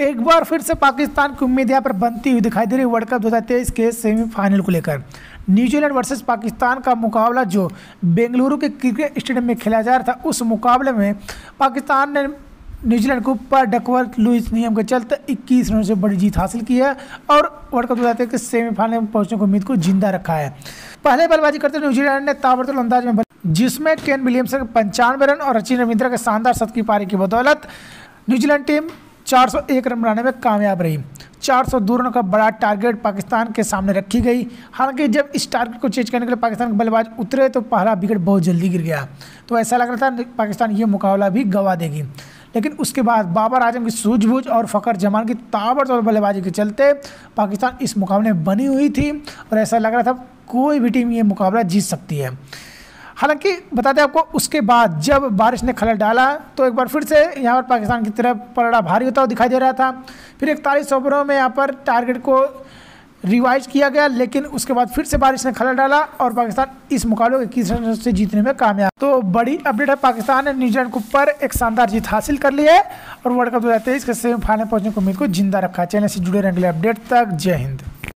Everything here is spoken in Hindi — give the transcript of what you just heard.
एक बार फिर से पाकिस्तान की उम्मीद यहाँ पर बनती हुई दिखाई दे रही वर्ल्ड कप 2023 के सेमीफाइनल को लेकर। न्यूजीलैंड वर्सेस पाकिस्तान का मुकाबला जो बेंगलुरु के क्रिकेट स्टेडियम में खेला जा रहा था, उस मुकाबले में पाकिस्तान ने न्यूजीलैंड को पर डकवर्थ लुइस नियम के चलते 21 रनों से बड़ी जीत हासिल की है और वर्ल्ड कप दो हज़ार तेईस के सेमीफाइनल में पहुँचने की उम्मीद को ज़िंदा रखा है। पहले बल्लेबाजी करते न्यूजीलैंड ने ताबड़तोड़ अंदाज में जिसमें केन विलियमसन के पंचानवे रन और रचिन रविंद्रा के शानदार शत की पारी की बदौलत। न्यूजीलैंड टीम 401 रन बनाने में कामयाब रही। 402 रनों का बड़ा टारगेट पाकिस्तान के सामने रखी गई। हालाँकि जब इस टारगेट को चेंज करने के लिए पाकिस्तान के बल्लेबाज उतरे तो पहला विकेट बहुत जल्दी गिर गया। तो ऐसा लग रहा था पाकिस्तान ये मुकाबला भी गवा देगी। लेकिन उसके बाद बाबर आज़म की सूझबूझ और फ़खर जमान की ताबड़तोड़ बल्लेबाजी के चलते पाकिस्तान इस मुकाबले में बनी हुई थी और ऐसा लग रहा था कोई भी टीम ये मुकाबला जीत सकती है। हालाँकि बता दें आपको, उसके बाद जब बारिश ने खलल डाला तो एक बार फिर से यहाँ पर पाकिस्तान की तरफ़ पलड़ा भारी होता हुआ दिखाई दे रहा था। फिर इकतालीस ओवरों में यहाँ पर टारगेट को रिवाइज किया गया, लेकिन उसके बाद फिर से बारिश ने खलल डाला और पाकिस्तान इस मुकाबले को इक्कीस रन से जीतने में कामयाब। तो बड़ी अपडेट है, पाकिस्तान ने न्यूजीलैंड के ऊपर एक शानदार जीत हासिल कर ली है और वर्ल्ड कप दो हज़ार तेईस के सेमीफाइनल पहुँचने की उम्मीद को ज़िंदा रखा चैनल से जुड़े रहेंगे अपडेट तक, जय हिंद।